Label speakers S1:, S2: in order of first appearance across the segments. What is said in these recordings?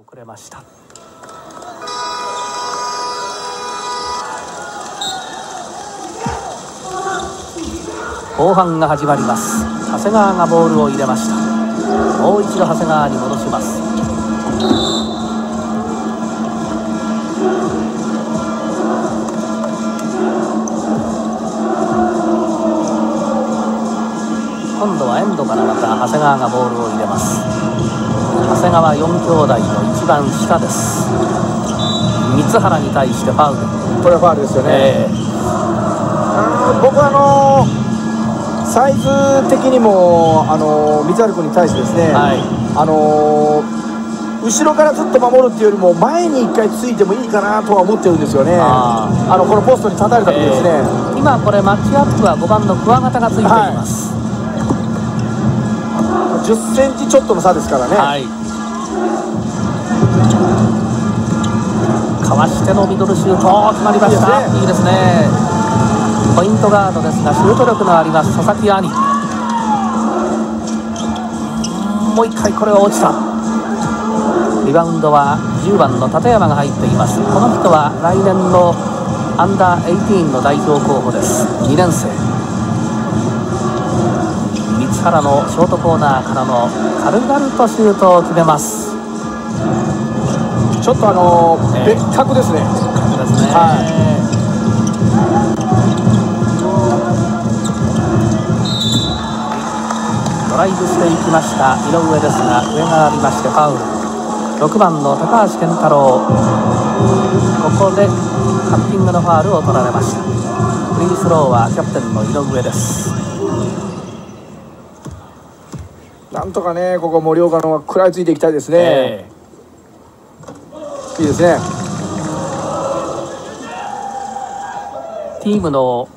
S1: 遅れました。後半が始まります。長谷川がボールを入れました。もう一度長谷川に戻します。今度はエンドからまた長谷川がボールを入れます。長谷川4兄弟の一番下です。三原に対してファウル。
S2: これはファウルですよね、
S1: え
S2: あー僕はあのーサイズ的にも、あのー、三原君に対してですね、
S1: はい。
S2: あのー後ろからずっと守るっていうよりも前に一回ついてもいいかなとは思ってるんですよね。
S1: あ
S2: あのこのポストに立たれた時ですね、
S1: ー今これマッチアップは5番の桑形がついています
S2: 10センチちょっとの差ですからね、
S1: はい。かわしてのミドルシュート決まりました。いいですね。ポイントガードですがシュート力のあります佐々木兄もう一回これは落ちた。リバウンドは10番の立山が入っています。この人は来年のアンダー18の代表候補です。2年生。三原のショートコーナーからの軽々とシュートを決めます。
S2: ちょっとあのー
S1: ええ。
S2: 別格ですね。
S1: ですね、ドライブしていきました。井上ですが上がありましてファウル。6番の高橋健太郎。ここでカッティングのファウルを取られました。フリースローはキャプテンの井上です
S2: なんとかねここ森岡の食らいついていきたいですね、
S1: え
S2: いいですね。
S1: チームの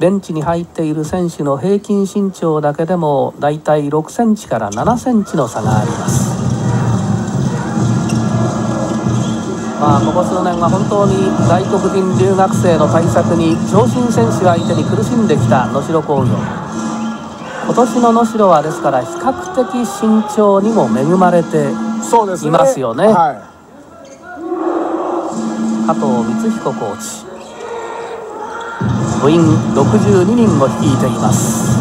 S1: ベンチに入っている選手の平均身長だけでもだいたい6センチから7センチの差があります。まあ、ここ数年は本当に外国人留学生の対策に長身選手相手に苦しんできた能代工業今年の能代はですから比較的身長にも恵まれていますよね。
S2: はい。
S1: 加藤光彦コーチ。部員62人を率いています。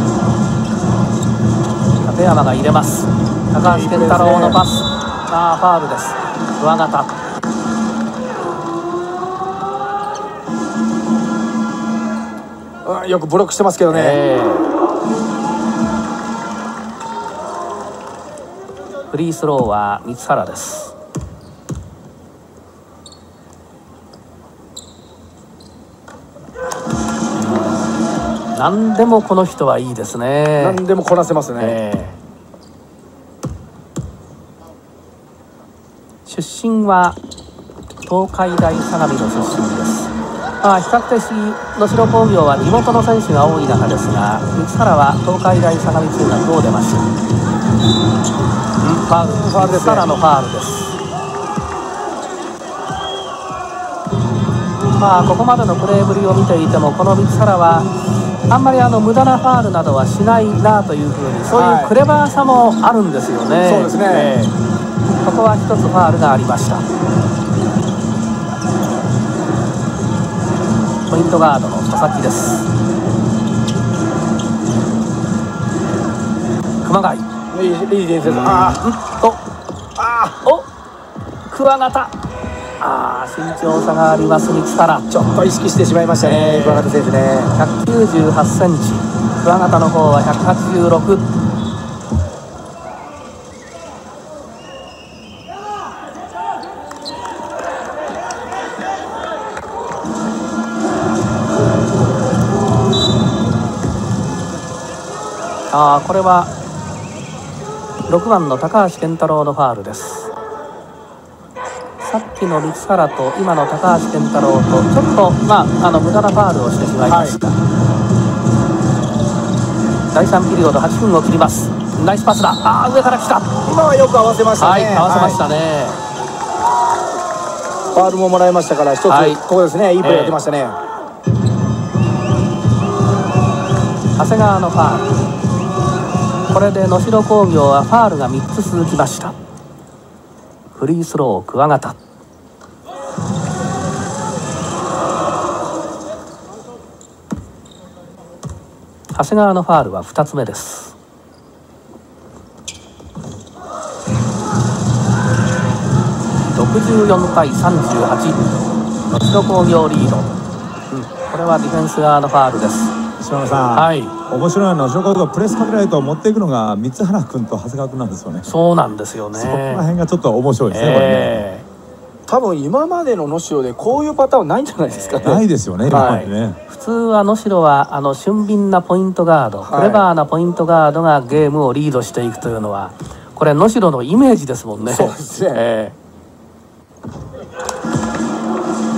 S1: 立山が入れます。高橋健太郎のパス。ああファールです。桑形。
S2: うんよくブロックしてますけどね、
S1: ええフリースローは三原です。何でもこの人はいいですね。
S2: 何でもこなせますね、
S1: ええ。出身は東海大相模の出身です、まあ、比較的能代工業は地元の選手が多い中ですが三原は東海大相模中学を出ました、うん、ファウル
S2: ファウルですね。
S1: のファウルです。まあここまでのプレーぶりを見ていてもこの三原はあんまりあの無駄なファウルなどはしないなというふうにそういうクレバーさもあるんですよね。
S2: そうですね。
S1: ええ。ここは一つファウルがありました。ポイントガードの佐々木です。熊谷。
S2: いいいい伝説あ
S1: うんと
S2: あ
S1: お桑形ああ身長差があります三原
S2: ちょっと意識してしまいましたね
S1: ええ
S2: 桑形選手ね
S1: 198センチ桑形の方は186これは6番の高橋健太郎のファールです。さっきの三原と今の高橋健太郎とちょっとまああの無駄なファールをしてしまいました、第3ピリオド8分を切ります。ナイスパスだ。ああ上から来た。
S2: 今はよく合わせました
S1: はい
S2: ね
S1: 合わせましたね、
S2: はい。ファウルももらいましたから一つ、
S1: はい。
S2: ここですね。いいプレーやってましたね、
S1: 長谷川のファールこれで能代工業はファールが3つ続きました。フリースロー桑形長谷川のファールは2つ目です。64対38能代工業リード、うん、これはディフェンス側のファールです。
S3: 島野さん、はい、面白いのは能代工業プレスかけられると持っていくのが三原君と長谷川君なんですよね。
S1: そうなんですよね。
S3: そこら辺がちょっと面白いですね、えー、これね。
S2: 多分今までの能代でこういうパターンないんじゃないですか、ね、
S3: ないですよね、はい、ね。
S1: 普通は能代はあの俊敏なポイントガード、はい、クレバーなポイントガードがゲームをリードしていくというのはこれ能代のイメージですもんね。
S2: そうですね、え
S1: ー、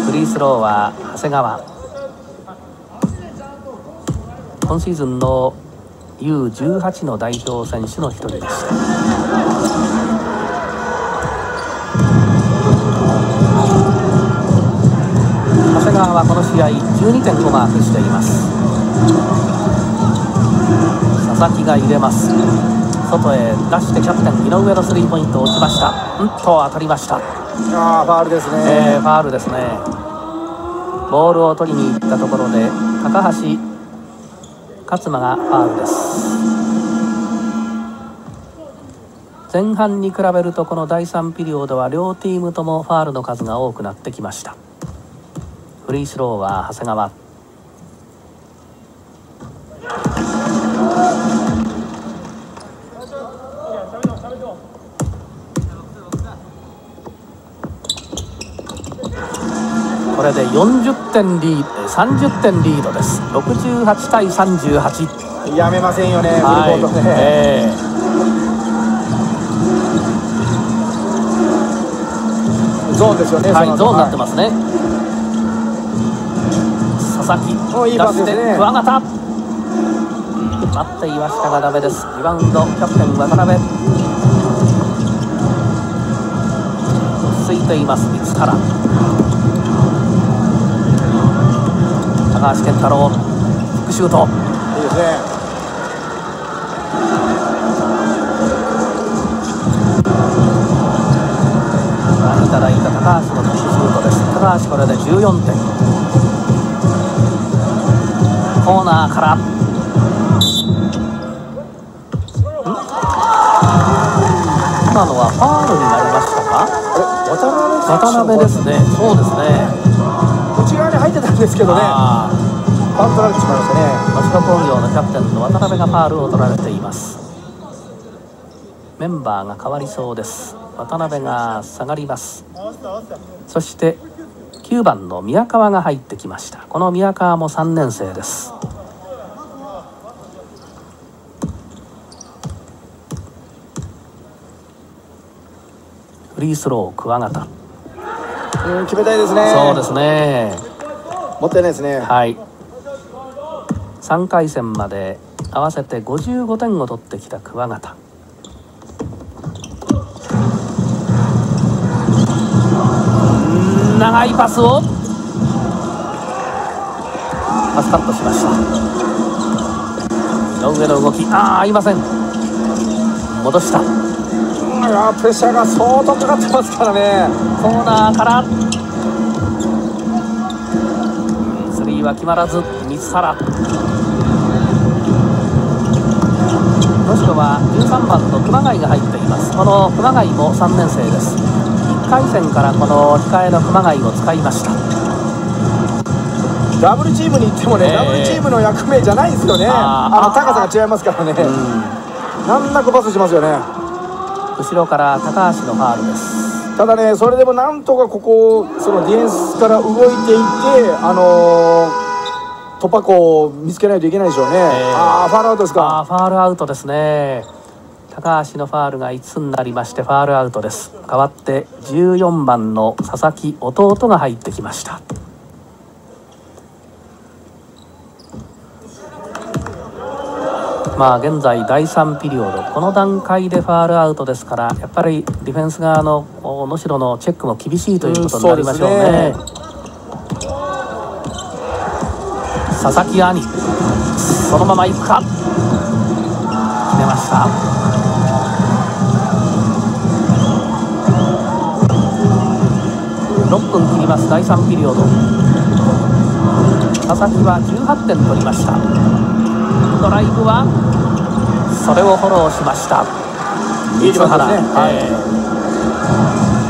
S1: フリースローは長谷川今シーズンの U18 の代表選手の一人でした。川はこの試合12点をマークしています。佐々木が入れます。外へ出してキャプテン井上のスリーポイントを打ちました。うんと当たりました。
S2: ああファールですね、
S1: えー、ファールですね。ボールを取りに行ったところで高橋勝間がファウルです。前半に比べるとこの第3ピリオドは両チームともファールの数が多くなってきました。フリースローは長谷川。これで40点リード30点リードです。68対38
S2: やめませんよね、はい、ね、えー、ゾーンですよね、
S1: はい、ゾーンになってますね。佐々木
S2: いいパスですね。
S1: 桑形。待っていましたがダメです。リバウンドキャプテン渡辺。落ち着いています。三原橋健太郎フックシュート
S2: いいですね。
S1: いただいた高橋のフックシュートです。高橋これで14点。コーナーから。今のはファールになりましたか？渡辺ですね。そうですね。
S2: 内ですけどね。ファウル取られてしまいましたね。
S1: 益子工業のキャプテンの渡辺がファールを取られています。メンバーが変わりそうです。渡辺が下がります。そして9番の宮川が入ってきました。この宮川も3年生です。フリースロー桑形
S2: うん決めたいですね。
S1: そうですね
S2: もったいないですね。
S1: はい。3回戦まで合わせて55点を取ってきた桑形。長いパスをパスカットしました。井上の動き。ああ合いません。戻した。
S2: いやプレッシャーが相当かかってますからね。
S1: コーナーからは決まらず三原ロシロは13番の熊谷が入っています。この熊谷も3年生です。回戦からこの控えの熊谷を使いました。
S2: ダブルチームに行ってもね、え。ー、ダブルチームの役目じゃないですよね。あの高さが違いますからね。難なくパスしますよね。
S1: 後ろから高橋のファールです。
S2: ただねそれでもなんとかここそのディフェンスから動いていってあのー、突破口を見つけないといけないでしょうね、えー、ああファールアウトですか？
S1: ファールアウトですね。高橋のファールが5つになりましてファールアウトです。代わって14番の佐々木弟が入ってきました。まあ現在第3ピリオド。この段階でファールアウトですからやっぱりディフェンス側の能代のチェックも厳しいということになりましょうね。うね、佐々木兄そのまま行くか。決めました。6分切ります。第3ピリオド。佐々木は18点取りました。ドライブはそれをフォローしました。
S2: いいリバウンドですね。
S1: はい。能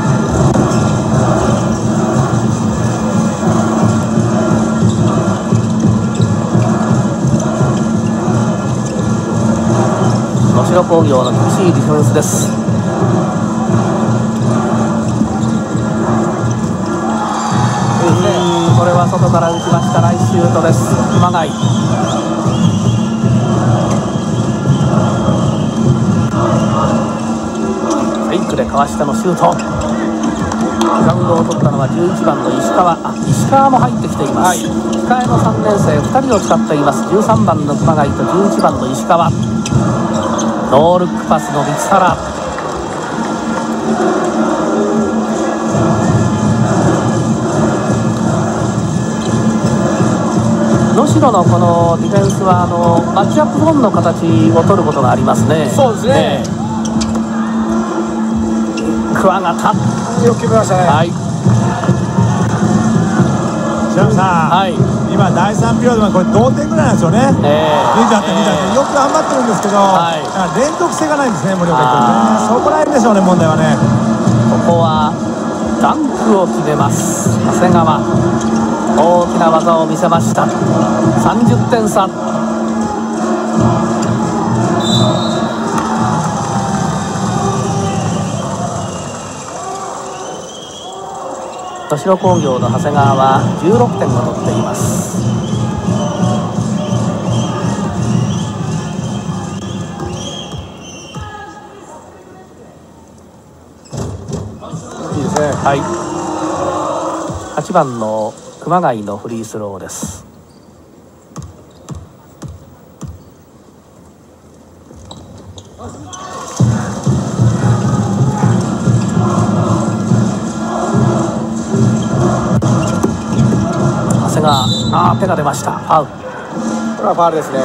S1: 代工業の厳しいディフェンスです。うん。これは外から打ちましたナイスシュートです。熊谷。フェイクでかわしたのシュート。リバウンドを取ったのは11番の石川。あ石川も入ってきています、控えの3年生2人を使っています。13番の熊谷と11番の石川ノールックパスの三原能代のこのディフェンスはあのマッチアップゾーンの形を取ることがありますね。
S2: そうですね。
S1: 桑形
S2: よく決めましたね。
S1: はい。
S3: 白木さん、
S1: はい
S3: 今第3ピリオドはこれ同点ぐらいなんですよね。
S1: え
S3: 28点28点よく頑張ってるんですけど、
S1: はい。
S3: だから連続性がないんですね森岡
S1: あ
S3: 君ね。そこら辺でしょうね問題はね。
S1: ここはダンクを決めます長谷川。大きな技を見せました。30点差能代工業の長谷川は16点を取っています。
S2: いいですね。
S1: はい。8番の熊谷のフリースローです手が出ました。ファウル。
S2: これはファールですね。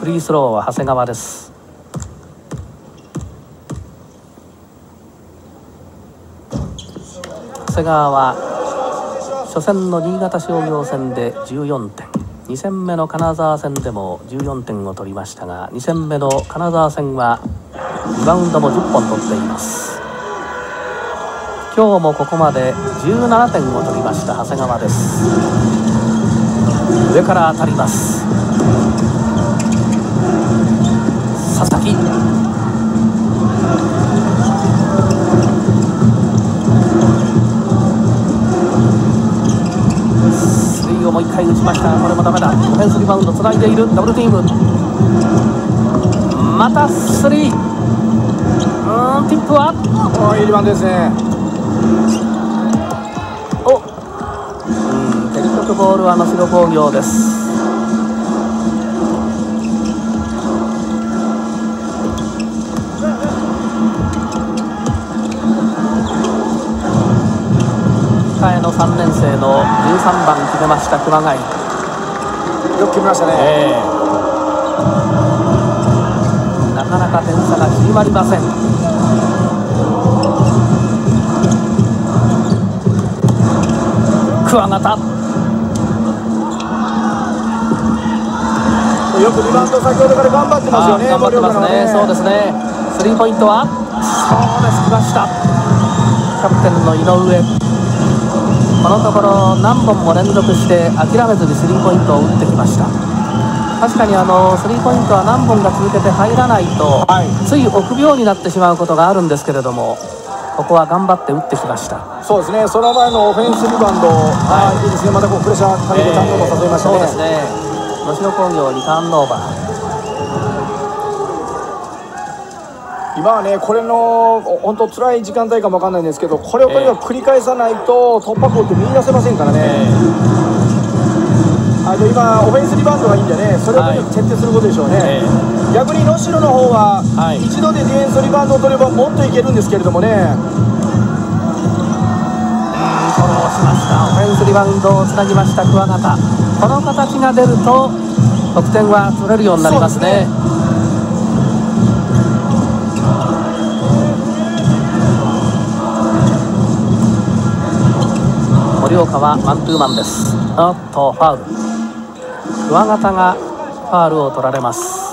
S1: フリースローは長谷川です。長谷川は初戦の新潟商業戦で14点。2戦目の金沢戦でも14点を取りましたが2戦目の金沢戦はリバウンドも10本取っています。今日もここまで17点を取りました長谷川です。上から当たります。佐々木。スリーをもう一回打ちました。がこれもダメだ。オフェンスリバウンドつないでいるダブルティーム。またスリー。ティップは？
S2: おーいいリバウンドですね。
S1: お。うん結局ボールは能代工業です。控えの3年生の13番決めました熊谷。
S2: よく決めましたね。
S1: ええ。なかなか点差が縮まりません桑形
S2: よくリバウンド先ほどから頑張ってますよね
S1: 頑張ってますね。
S2: 森岡の
S1: そうですね。スリーポイントは？そうです。来ました。キャプテンの井上。このところ何本も連続して諦めずにスリーポイントを打ってきました。確かにあのスリーポイントは何本か続けて入らないと、
S2: はい。
S1: つい臆病になってしまうことがあるんですけれどもここは頑張って打ってきました
S2: そうですね。その前のオフェンスリバウンド、あーいいですね。またこうプレッシャーかけてターンオーバーさせましたね、
S1: そうですね。能代工業にターンオーバー。
S2: 今はねこれのお本当辛い時間帯かもわかんないんですけどこれをとにかく繰り返さないと突破口って見出せませんからね、あの今オフェンスリバウンドがいいんでねそれをとにかく徹底することでしょうね、
S1: ええ。
S2: 逆に能代の方は、
S1: はい。
S2: 一度でディフェンスリバウンドを取ればもっといけるんですけれどもね
S1: しました。オフェンスリバウンドをつなぎました桑形。この形が出ると得点は取れるようになりますね。森岡はマンツーマンです。おっとファウル。桑形がファウルを取られます。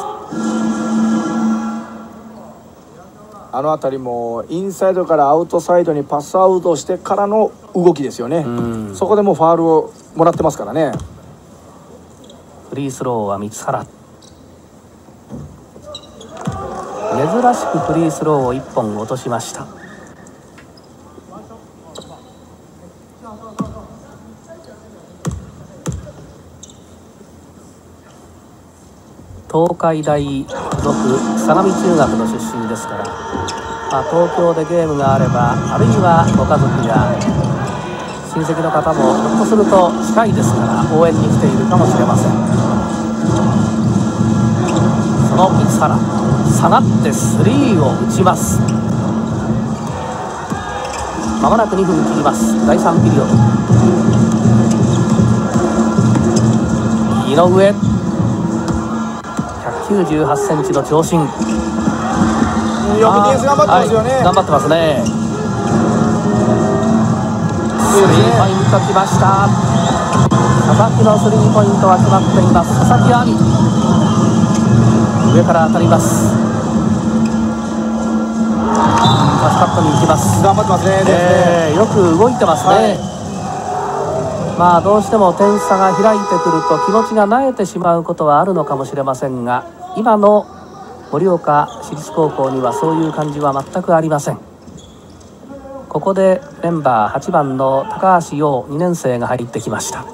S2: あの辺りもインサイドからアウトサイドにパスアウトしてからの動きですよね。
S1: うん。
S2: そこでもうファールをもらってますからね。
S1: フリースローは三原珍しくフリースローを1本落としました。東海大附属相模中学の出身ですから、まあ、東京でゲームがあればあるいはご家族や親戚の方もひょっとすると近いですから応援に来ているかもしれません。その三原下がってスリーを打ちます。まもなく2分切ります。第3ピリオド。井上。198センチの長身。
S2: よくディフェンス頑張ってますよね、
S1: はい頑張ってますね。スリーポイントきました。佐々木のスリーポイントは決まっています。佐々木亜美。上から当たります。パスカットに行きます。
S2: 頑張ってますね。
S1: えーよく動いてますね、
S2: はい。
S1: まあどうしても点差が開いてくると気持ちが慣れてしまうことはあるのかもしれませんが今の盛岡市立高校にはそういう感じは全くありません。ここでメンバー8番の高橋陽2年生が入ってきました。そ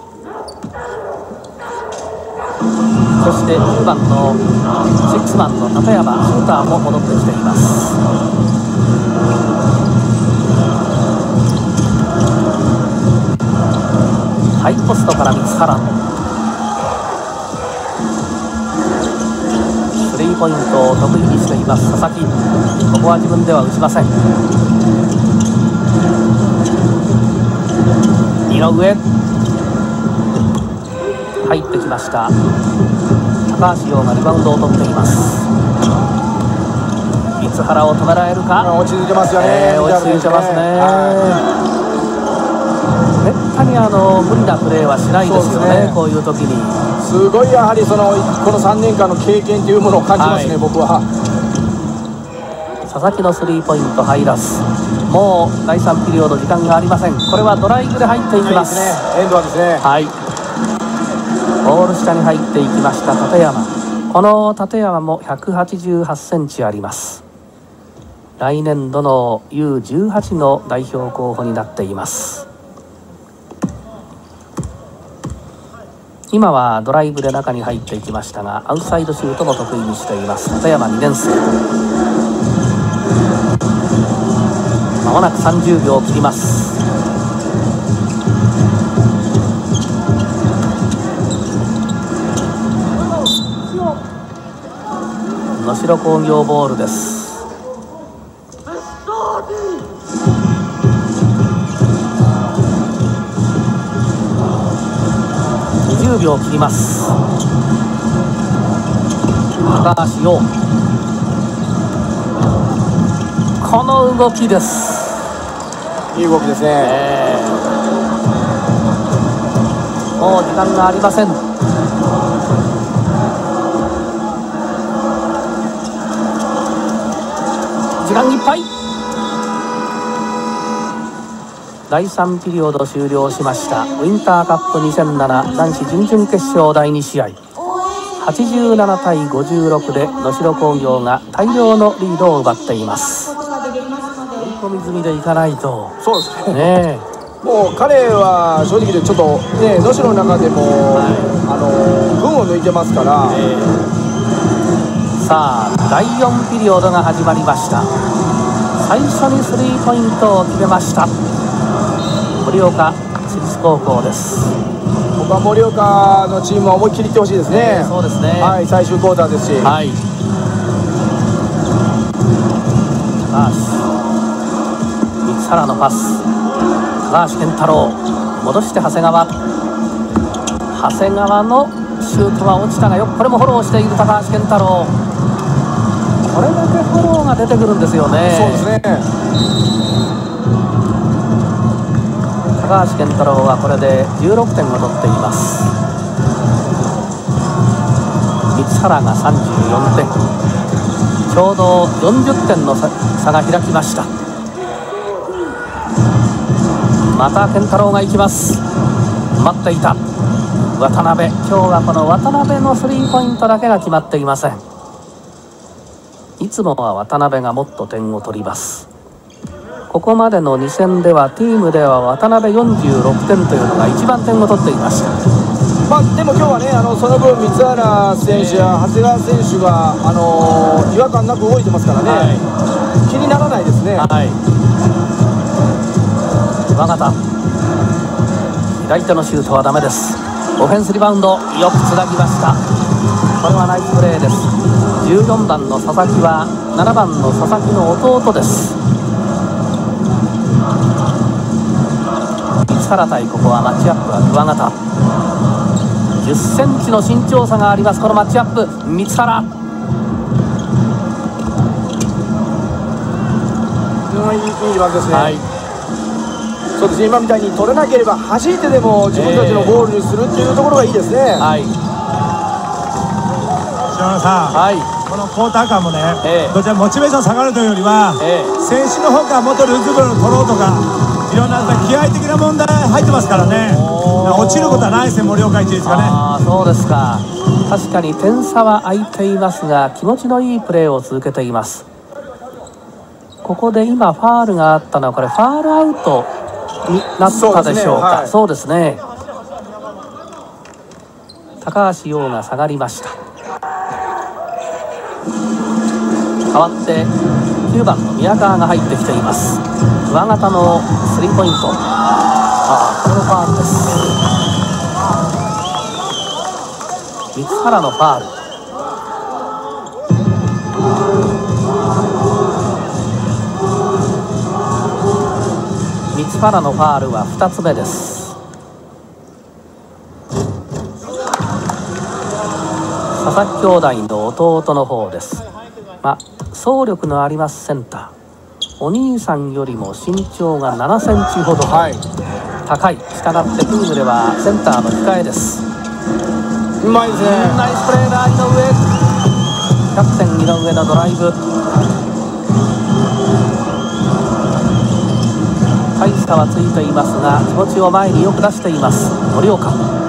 S1: して10番の6番の立山シューターも戻ってきています。ハイポストから三原ポイントを得意にしています。佐々木ここは自分では打ちません。井上。入ってきました。高橋陽がリバウンドを取っています。三原を止められるか？
S2: 落ち着いてますよね、
S1: えー落ち着いてますね。
S2: は
S1: めったにあの無理なプレーはしないですよ
S2: ね。
S1: ね。こういう時に。
S2: いすごいやはりそのこの3年間の経験というものを感じますね、
S1: はい。
S2: 僕は。
S1: 佐々木のスリーポイント入らず。もう第3ピリオド時間がありません。これはドライブで入っていきます。
S2: いいね。エンドはですね。
S1: はい。ゴール下に入っていきました立山。この立山も188センチあります。来年度の U18 の代表候補になっています今はドライブで中に入っていきましたがアウトサイドシュートも得意にしています。立山2年生。まもなく30秒を切ります。能代工業ボールです。20秒切ります。高橋陽この動きです。
S2: いい動きですね。
S1: えーもう時間がありません。時間いっぱい第3ピリオド終了しました。ウィンターカップ2007男子準々決勝第2試合。87対56で能代工業が大量のリードを奪っています。追い込み済みでいかないと。
S2: そうですね。
S1: ねえ。
S2: もう彼は正直でちょっとね能代の中でも、あの群を抜いてますから、
S1: さあ第4ピリオドが始まりました。最初にスリーポイントを決めました盛岡市立高校です。
S2: 僕は盛岡のチームは思いっきりいってほしいですね、
S1: そうですね。
S2: はい最終クォーターですし、
S1: はい。高橋三原のパス。高橋健太郎。戻して長谷川。長谷川のシュートは落ちたがよくこれもフォローしている高橋健太郎。これだけフォローが出てくるんですよね。
S2: そうですね
S1: 高橋健太郎はこれで16点を取っています。三原が34点。ちょうど40点の差が開きました。また健太郎が行きます。待っていた。渡辺。今日はこの渡辺のスリーポイントだけが決まっていません。いつもは渡辺がもっと点を取ります。ここまでの2戦ではチームでは渡辺46点というのが一番点を取っていました
S2: まあ、でも今日はね、あのその分、三原選手や長谷川選手が、あの違和感なく動いてますからね、はい、気にならないですね。はい。
S1: 山形。左手のシュートはダメです。オフェンスリバウンドよくつなぎました。これはナイスプレーです。14番の佐々木は7番の佐々木の弟です原対ここはマッチアップは桑形。10センチの身長差がありますこのマッチアップ。三原。
S2: いいいいワンですね、はい。そうですね今みたいに取れなければ弾いてでも自分たちのゴールにするっていうところがいいですね。はい。
S3: 島野さん、はい、このクォーター間もね、えー、どちらモチベーション下がるというよりは、えー、選手の方からもっとルーズボールを取ろうとかいろんな気合的な問題入ってますからね。落ちることはないですね盛岡一ですかね。
S1: あそうですか。確かに点差は空いていますが気持ちのいいプレーを続けています。ここで今ファールがあったのはこれファールアウトになったでしょうか。そうですね、高橋洋が下がりました。代わって9番の宮川が入ってきています上方のスリーポイント。ああこれのファールです。三原のファール。原のファールは2つ目です。佐々木兄弟の弟の方です。まあ走力のありますセンターお兄さんよりも身長が7センチほど、はい、高い。したがってキングではセンターの控えです。
S2: うまいですね。
S1: ナイスプレーだ井上。キャプテン井上のドライブ。大差はついていますが気持ちを前によく出しています。森岡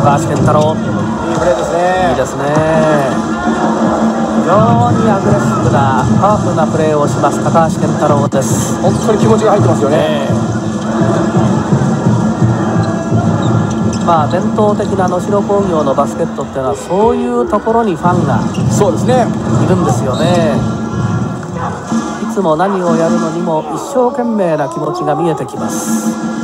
S1: 高橋健太郎。
S2: いいプレーですね。
S1: いいですね。非常にアグレッシブなパワフルなプレーをします高橋健太郎です。
S2: 本当に気持ちが入ってますよね、えー
S1: まあ、伝統的な能代工業のバスケットっていうのはそういうところにファンが
S2: そうですね。
S1: いるんですよね。いつも何をやるのにも一生懸命な気持ちが見えてきます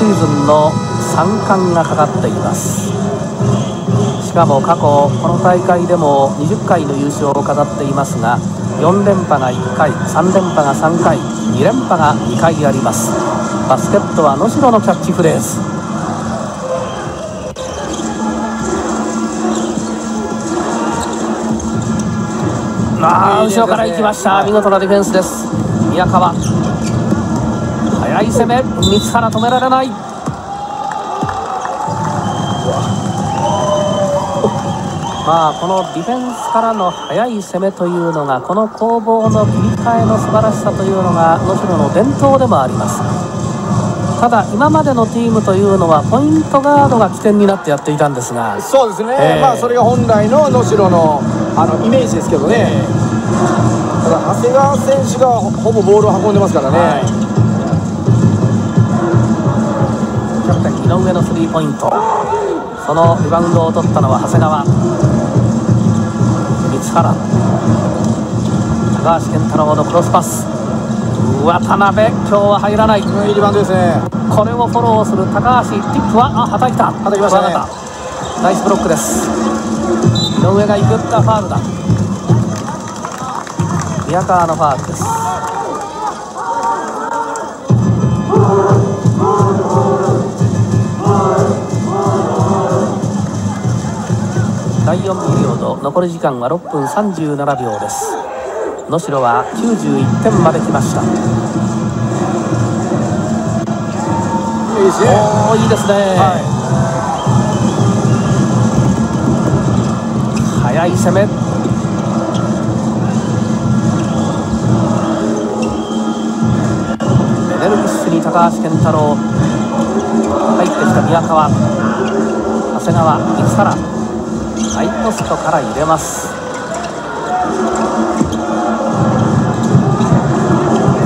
S1: シーズンの3冠がかかっています。しかも過去この大会でも20回の優勝を飾っていますが4連覇が1回3連覇が3回2連覇が2回あります。バスケットは能代のキャッチフレーズ。あ後ろから行きました、見事なディフェンスです。宮川速い攻め三原止められない。まあ、このディフェンスからの速い攻めというのがこの攻防の切り替えの素晴らしさというのが能代の伝統でもあります。ただ今までのチームというのはポイントガードが起点になってやっていたんですが
S2: そうですね、えー、まあそれが本来の能代のあのイメージですけどね、えー、ただ長谷川選手がほぼボールを運んでますからね、はい、
S1: キャプテン井上のスリーポイント。そのリバウンドを取ったのは長谷川。三原。高橋健太郎のクロスパス。渡辺。今日は入らない。
S2: いいリバウンドですね。
S1: これをフォローする高橋。ティップはあはたいた。
S2: はたきましたね。
S1: ナイスブロックです。井上が行くったファールだ。宮川のファールです第4ピリオド。残り時間は6分37秒です。能代は91点まで来ました。
S2: いいですね
S1: おいいですね、はい、速い攻め。エネルギッシュに高橋健太郎。入ってきた宮川。長谷川三原ハイポストから入れます。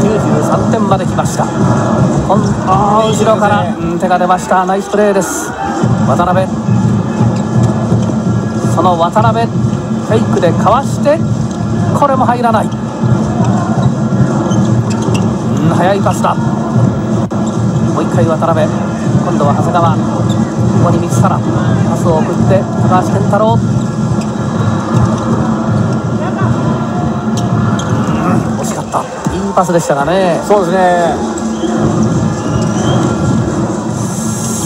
S1: 93点まで来ました。今後ろから、うん、手が出ました。ナイスプレーです。渡辺。その渡辺フェイクでかわしてこれも入らない、うん、速いパスだ。もう一回渡辺今度は長谷川。ここに三原。パスを送って高橋健太郎。惜しかった。いいパスでしたがね。
S2: そうですね。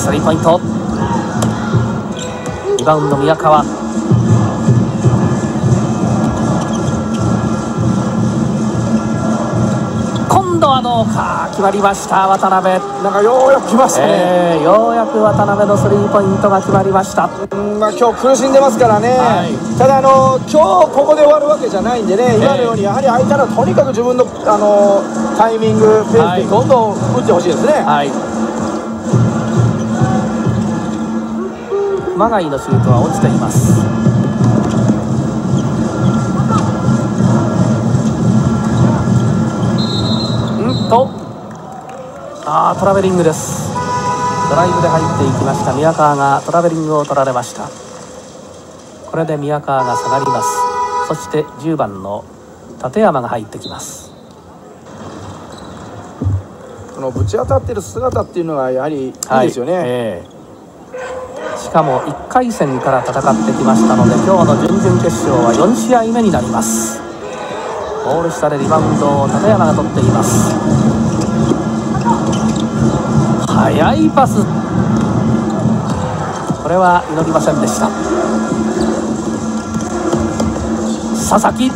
S1: スリーポイント。リバウンド宮川今度はどうか決まりました渡辺。
S2: なんかようやく来ましたね、
S1: えー、ようやく渡辺のスリーポイントが決まりました。
S2: うんまあ今日苦しんでますからね、はい、ただあの今日ここで終わるわけじゃないんでね。今のようにやはり相手はとにかく自分のあのタイミングペースでどんどん打ってほしいですね、はい、
S1: 熊谷のシュートは落ちていますあトラベリングです。ドライブで入っていきました。宮川がトラベリングを取られました。これで宮川が下がります。そして10番の立山が入ってきます。
S2: このぶち当たってる姿っていうのはやはりい。いですよね、はいえ。
S1: ー、しかも1回戦から戦ってきましたので今日の準々決勝は4試合目になります。ゴール下でリバウンドを立山が取っています速いパス。これは祈りませんでした。佐々木。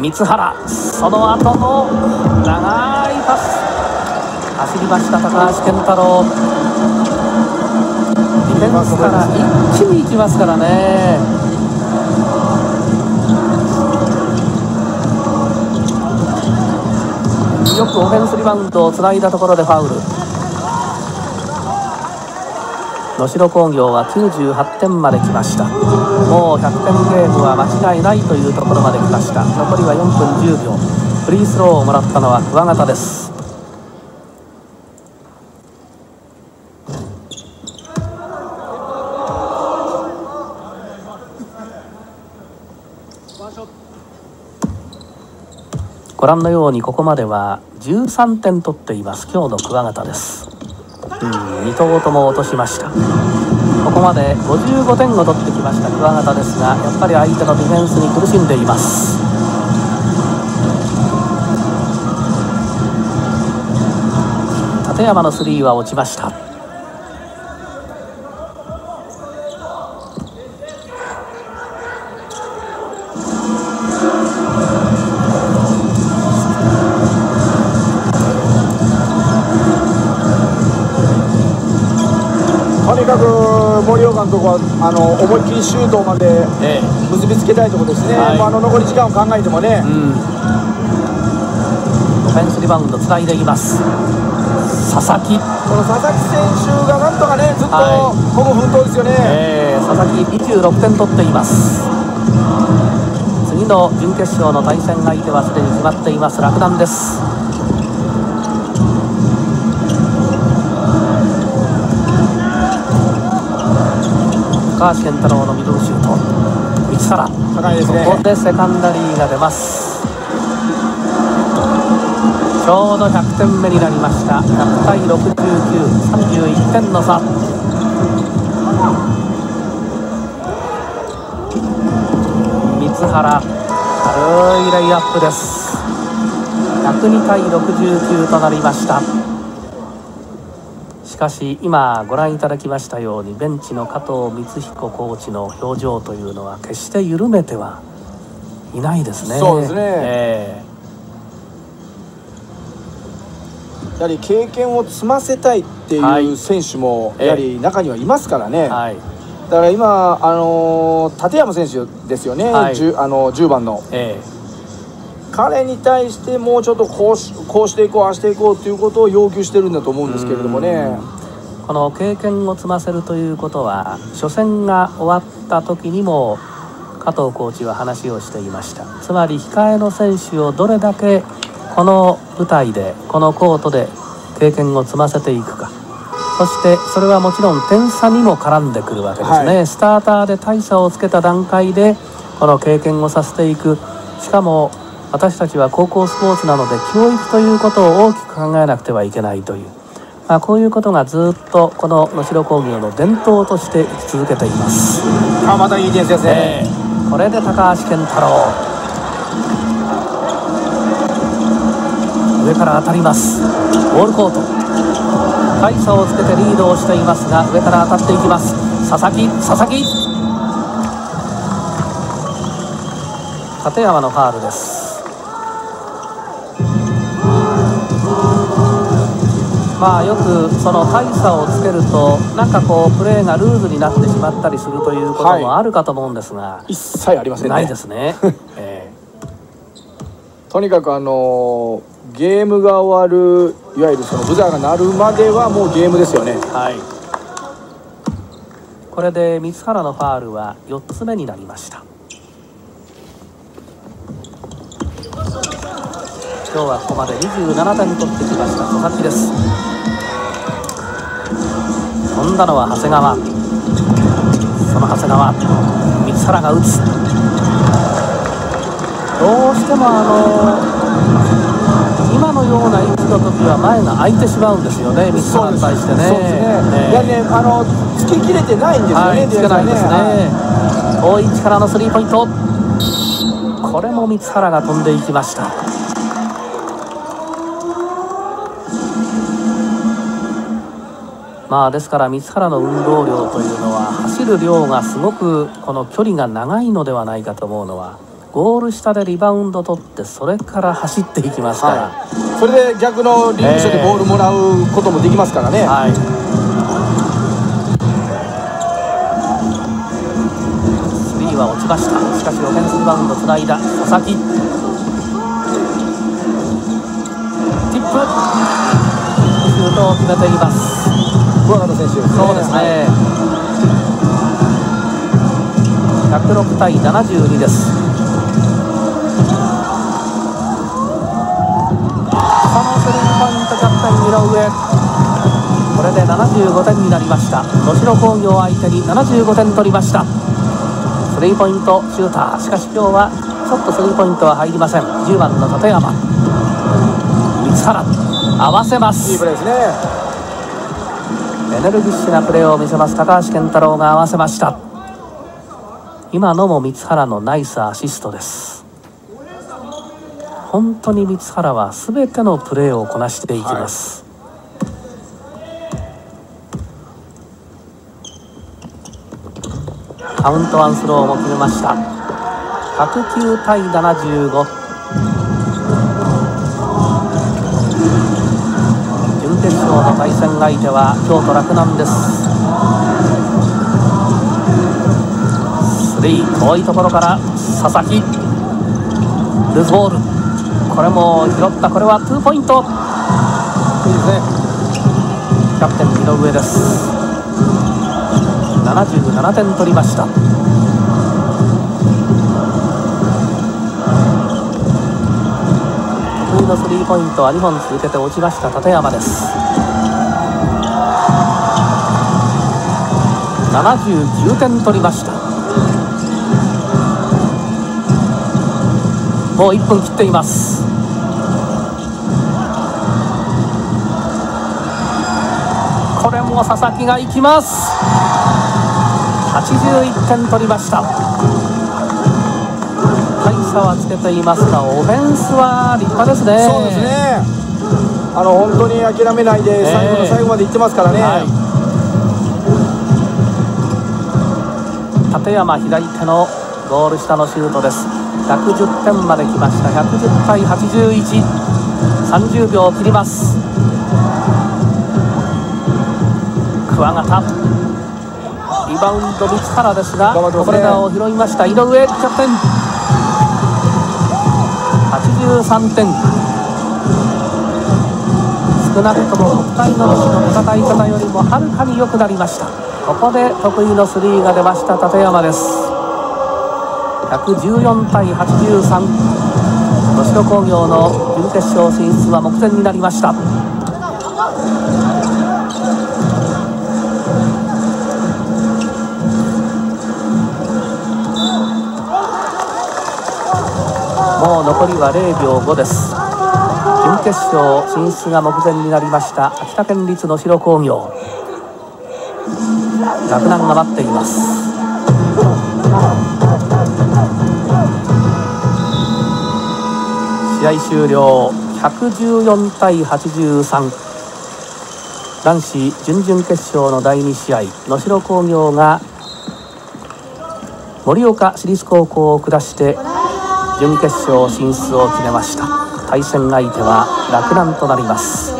S1: 三原。その後の長いパス。走りました高橋健太郎。ディフェンスから一気に行きますからねよくオフェンスリバウンドをつないだところでファウル。能代工業は98点まで来ました。もう100点ゲームは間違いないというところまで来ました。残りは4分10秒。フリースローをもらったのは桑形です。ご覧のようにここまでは13点取っています。今日の桑形です。うん2投とも落としました。ここまで55点を取ってきました。桑形ですがやっぱり相手のディフェンスに苦しんでいます。立山のスリーは落ちました。
S2: こはあの思いっきりシュートまで結びつけたいところですね、はい、まあ、あの残り時間を考えてもね、うん、
S1: オフェンスリバウンドつないでいきます。佐々木。
S2: この佐々木選手がなんとかねずっとほぼ奮闘ですよね、
S1: えー、佐々木26点取っています。次の準決勝の対戦相手はすでに決まっています洛南です高橋健太郎のミドルシュート三原
S2: 高いですね。
S1: ここでセカンダリーが出ます。ちょうど100点目になりました。100対6931点の差。三原軽いレイアップです。102対69となりましたしかし今ご覧いただきましたようにベンチの加藤光彦コーチの表情というのは決して緩めてはいないですね。
S2: そうですね、えー、やはり経験を積ませたいっていう選手もやはり中にはいますからね。はい、だから今、あのー、立山選手ですよね、はい、10, あの10番の。えー彼に対してもうちょっとこうしこうしていこうああしていこうということを要求してるんだと思うんですけれどもね。
S1: この経験を積ませるということは初戦が終わった時にも加藤コーチは話をしていました。つまり控えの選手をどれだけこの舞台でこのコートで経験を積ませていくか。そしてそれはもちろん点差にも絡んでくるわけですね、はい、スターターで大差をつけた段階でこの経験をさせていく。しかも私たちは高校スポーツなので教育ということを大きく考えなくてはいけないという、まあ、こういうことがずっとこの能代工業の伝統として生き続けています。
S2: あまたいい点ですね、え
S1: ー、これで高橋健太郎。上から当たります。ボールコート。大差をつけてリードをしていますが上から当たっていきます。佐々木佐々木。立山のファールですまあ、よくその大差をつけるとなんかこうプレーがルーズになってしまったりするということもあるかと思うんですが、は
S2: い、一切ありません、ね、
S1: ないですね、え
S2: ー、とにかくあのゲームが終わるいわゆるそのブザーが鳴るまではもうゲームですよね。はい。
S1: これで三原のファールは4つ目になりました。今日はここまで27点取ってきました佐々木です飛んだのは長谷川。その長谷川三原が打つ。どうしてもあの今のような位置の時は前が空いてしまうんですよね三原に対してね。そうです
S2: ね、いやねあのつききれてないんですよね、はい、つ
S1: けないですね、遠い位置からのスリーポイント。これも三原が飛んでいきましたまあ、ですから三原の運動量というのは走る量がすごくこの距離が長いのではないかと思うのはゴール下でリバウンド取ってそれから走っていきますから、は
S2: い、それで逆のリングショでボールもらうこともできますからね。はい。
S1: スリーは落ちました。しかしオフェンスリバウンドつないだ佐々木。ティップ。シュートを決めています
S2: 桑形選手、ね、
S1: そうですね、106対72です。そのスリーポイントキャプテン井上。これで75点になりました。能代工業相手に75点取りました。スリーポイントシューター。しかし今日はちょっとスリーポイントは入りません。10番の立山。三原。合わせます。
S2: いいプレーですね
S1: エネルギッシュなプレーを見せます高橋健太郎が合わせました。今のも三原のナイスアシストです。本当に三原は全てのプレーをこなしていきます、はい、カウントワンスローも決めました。109対75の対戦相手は京都洛南です。スリー遠いところから佐々木。ルーズボール。これも拾った。これはツーポイント。いいですねキャプテン井上です。77点取りました。得意のスリーポイントは2本続けて落ちました立山です。79点取りました。もう1分切っています。これも佐々木がいきます。81点取りました。大差はつけていますがオフェンスは立派ですね。
S2: そうですね。あの本当に諦めないで最後の最後までいってますからね、えーはい
S1: 立山左手のゴール下のシュートです。110点まで来ました。110対8130秒切ります。桑形。リバウンド三原ですがこれらを拾いました。井上キャプテン。83点。少なくとも北海道市の戦い方よりもはるかに良くなりましたここで得意のスリーが出ました立山です。114対83能代工業の準決勝進出は目前になりました。もう残りは0秒5です。準決勝進出が目前になりました秋田県立能代工業。洛南が待っています。試合終了114対83男子準々決勝の第2試合能代工業が盛岡市立高校を下して準決勝進出を決めました。対戦相手は洛南となります。